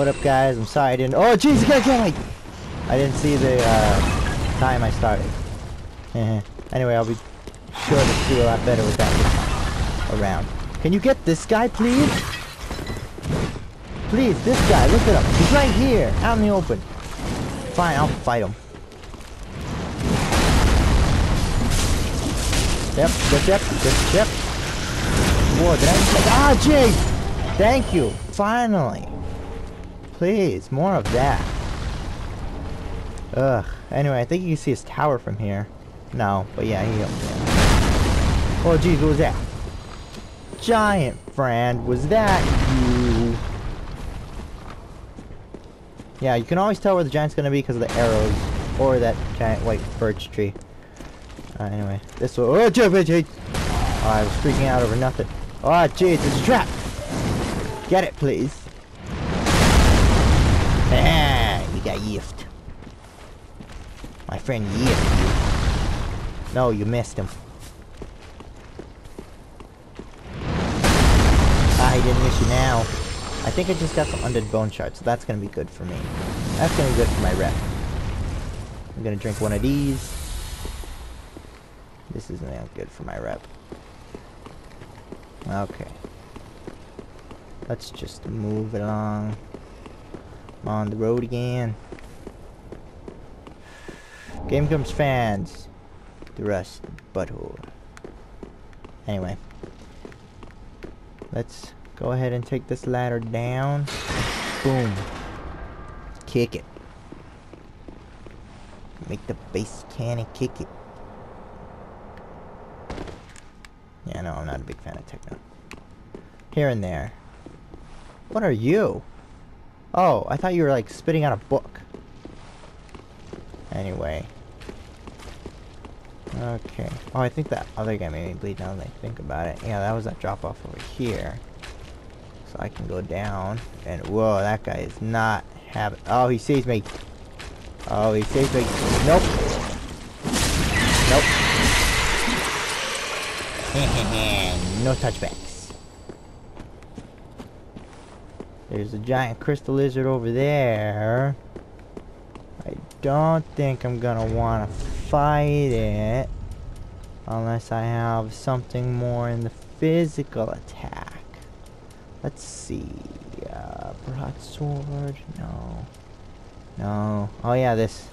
What up, guys? I'm sorry I didn't. Oh, jeez, get me! I didn't see the uh, time I started. anyway, I'll be sure to do a lot better with that around. Can you get this guy, please? Please, this guy. Look at him. He's right here, out in the open. Fine, I'll fight him. Yep, yep, yep, yep, yep. Whoa, did I Ah, jeez! Thank you, finally. Please, more of that. Ugh. Anyway, I think you can see his tower from here. No, but yeah, he. Oh, jeez, what was that? Giant friend, was that you? Yeah, you can always tell where the giant's gonna be because of the arrows or that giant white birch tree. Uh, anyway, this will. Oh, jeez, jeez. Oh, I was freaking out over nothing. Oh, jeez, it's a trap. Get it, please. Ah, you got yiffed. My friend yiffed you. No, you missed him. Ah, he didn't miss you now. I think I just got some undead bone shards, so that's gonna be good for me. That's gonna be good for my rep. I'm gonna drink one of these. This isn't good for my rep. Okay. Let's just move along. On the road again. Game comes fans. The rest, butthole. Anyway. Let's go ahead and take this ladder down. Boom. Kick it. Make the base cannon kick it. Yeah, no, I'm not a big fan of techno. Here and there. What are you? Oh, I thought you were like spitting out a book. Anyway. Okay. Oh, I think that other guy made me bleed now that I think about it. Yeah, that was that drop off over here. So I can go down. And whoa, that guy is not having. Oh, he sees me. Oh, he sees me. Nope. Nope. no touchbacks. There's a giant crystal lizard over there. I don't think I'm gonna want to fight it unless I have something more in the physical attack. Let's see. Uh, broadsword? No. No. Oh yeah, this.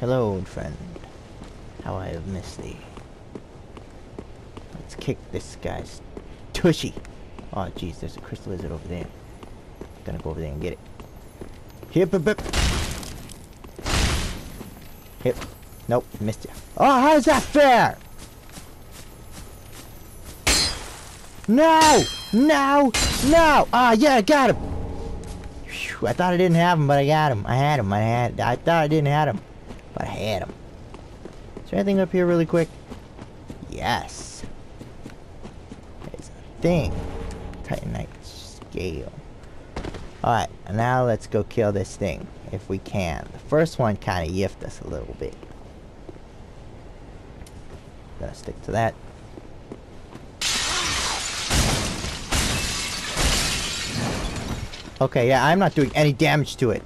Hello, old friend. How I have missed thee. Let's kick this guy's tushy. Oh jeez, there's a crystal lizard over there. Gonna go over there and get it. Hip hip hip. Hip. Nope, missed you. Oh, how's that fair? No! No! No! Ah, yeah, I got him! Whew, I thought I didn't have him, but I got him. I had him. I had. I thought I didn't have him, but I had him. Is there anything up here really quick? Yes. Thing. Titanite scale. Alright, now let's go kill this thing, if we can. The first one kind of yiffed us a little bit. Gonna stick to that. Okay, yeah, I'm not doing any damage to it.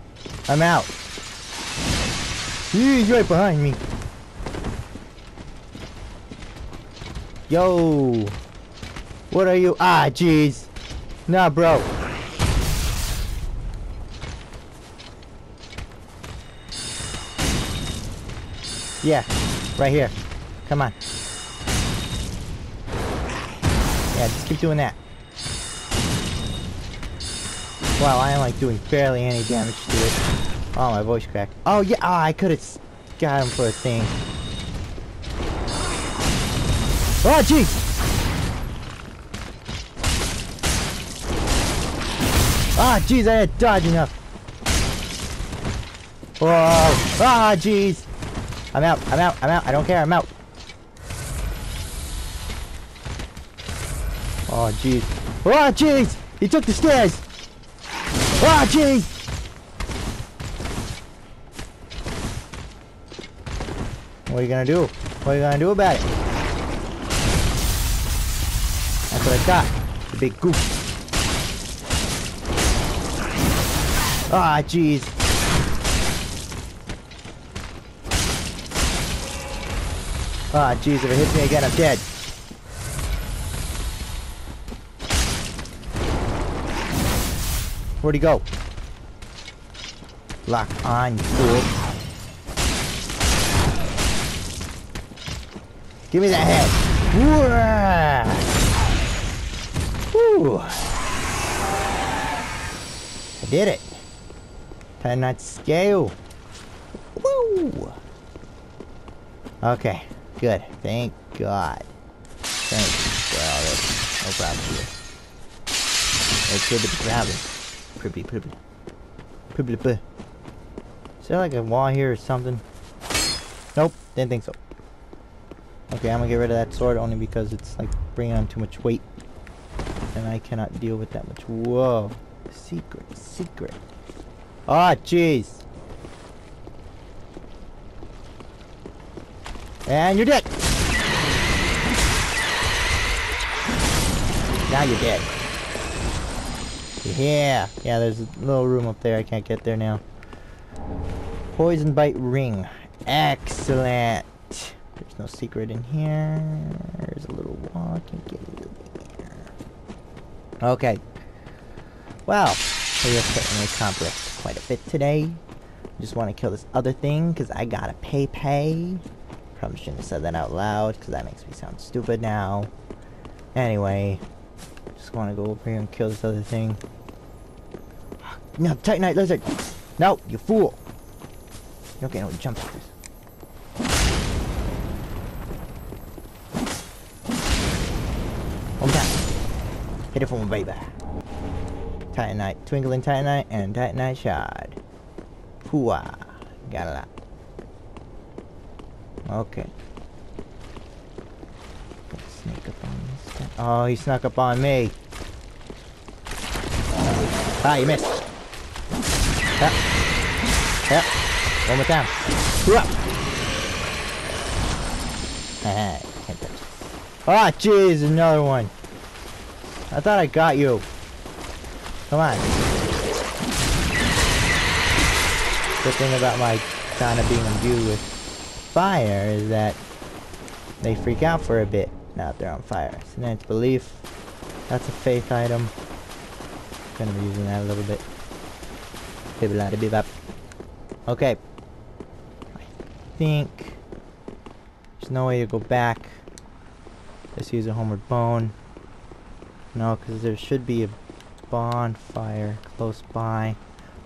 I'm out. He's right behind me. Yo. What are you? Ah, jeez. Nah, bro. Yeah, right here. Come on. Yeah, just keep doing that. Wow, I am like doing barely any damage to it. Oh, my voice cracked. Oh, yeah, oh, I could have got him for a thing. Oh, jeez! Ah, jeez, I had dodge enough. Whoa! Ah, jeez! I'm out, I'm out, I'm out, I don't care, I'm out. Oh, jeez. Oh, jeez! He took the stairs! Ah, jeez! What are you gonna do? What are you gonna do about it? That's what I got. The big goof. Ah, jeez. Ah, jeez, if it hits me again, I'm dead. Where'd he go? Lock on, fool. Give me that head. Woo! I did it. Titanite scale. Woo! Okay, good. Thank God. Thank God. No problem here. It's good to grab it. Pribbly, pribbly. Pribbly, pribbly. Is there like a wall here or something? Nope, didn't think so. Okay, I'm gonna get rid of that sword only because it's like bringing on too much weight. And I cannot deal with that much. Whoa. Secret, secret. Ah, jeez. And you're dead. Now you're dead. Yeah. Yeah, there's a little room up there. I can't get there now. Poison bite ring. Excellent. There's no secret in here. There's a little walk and get a little there. Okay. Well, we have certainly accomplished quite a bit today. Just want to kill this other thing because I gotta pay pay. Probably shouldn't have said that out loud because that makes me sound stupid now. Anyway, just want to go over here and kill this other thing. No, Titanite lizard! No, you fool! You don't get no jump scares. One time. Hit it from a baby. Titanite, Twinkling Titanite, and Titanite Shard. Hooah. Got a lot. Okay. Sneak up on this guy. Oh, he snuck up on me. Ah, you missed. Yep. Yep. One more can't touch. Ah, jeez, another one. I thought I got you. Come on. The thing about my kind of being imbued with fire is that they freak out for a bit now they're on fire. So that's belief. That's a faith item. Gonna be using that a little bit. Okay. I think there's no way to go back. Let's use a homeward bone. No, because there should be a bonfire close by.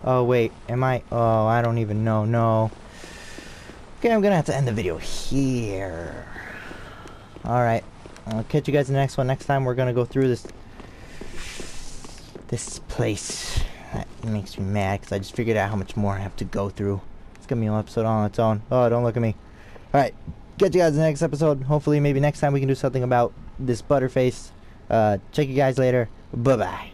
Oh, wait. Am I? Oh, I don't even know. No. Okay, I'm gonna have to end the video here. Alright. I'll catch you guys in the next one. Next time we're gonna go through this... This place. That makes me mad, because I just figured out how much more I have to go through. It's gonna be an episode on its own. Oh, don't look at me. Alright. Catch you guys in the next episode. Hopefully, maybe next time we can do something about this Butterface. Uh, check you guys later. Bye-bye.